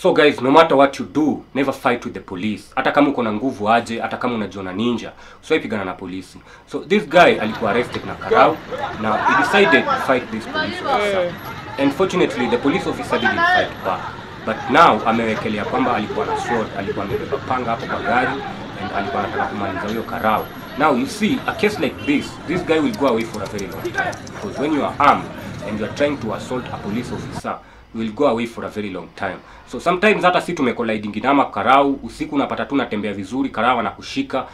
So guys, no matter what you do, never fight with the police. Hata kama uko na nguvu aje, hata kama unajiona ninja, usiwahi pigana na polisi. So this guy alikuwa arrested na Karau na he decided to fight this police officer. Unfortunately, the police officer didn't fight back. But now amewekelea kwamba alikuwa na sword, alikuwa amebeba panga hapo kwa gari and alikuwa anataka kumaliza huyo Karau. Now you see, a case like this, this guy will go away for a very long time because when you are armed and you are trying to assault a police officer will go away for a very long time. So sometimes hata si tumekolidingi ama karau usiku unapata tu unatembea vizuri karau anakushika.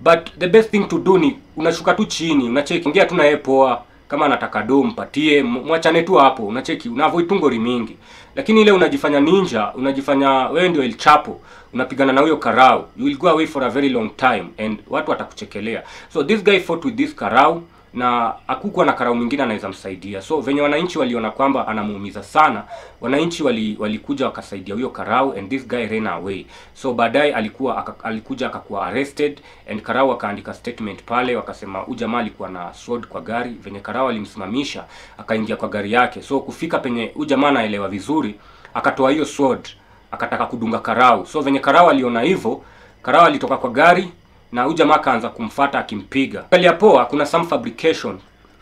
But the best thing to do ni unashuka tu chini unacheki ingia tu na yeye poa. Kama anataka do mpatie mwachane tu hapo unacheki una avoid tu mingi. Lakini ile unajifanya ninja unajifanya wewe ndio El Chapo unapigana na huyo karau you will go away for a very long time and watu watakuchekelea. So this guy fought with this karau na hakukuwa na karau mwingine anaweza msaidia. So venye wananchi waliona kwamba anamuumiza sana wananchi wali, walikuja wakasaidia huyo karau and this guy ran away. So baadaye alikuwa alikuja akakuwa arrested and karau akaandika statement pale wakasema huyu jamaa alikuwa na sword kwa gari venye karau alimsimamisha akaingia kwa gari yake. So kufika penye huyu jamaa anaelewa vizuri akatoa hiyo sword akataka kudunga karau. So venye karau aliona hivyo karau alitoka kwa gari na huyu jamaa akaanza kumfata akimpiga. Ya poa kuna some fabrication.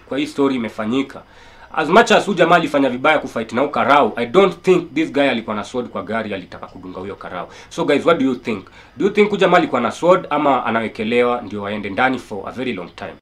Kwa hii story imefanyika. As much as huyu jamaa alifanya vibaya kufight na Ukarau, karau i don't think this guy alikuwa na sword kwa gari alitaka kudunga huyo karau. So guys what do you think? Do you think huyu jamaa alikuwa na sword ama anawekelewa ndio waende ndani for a very long time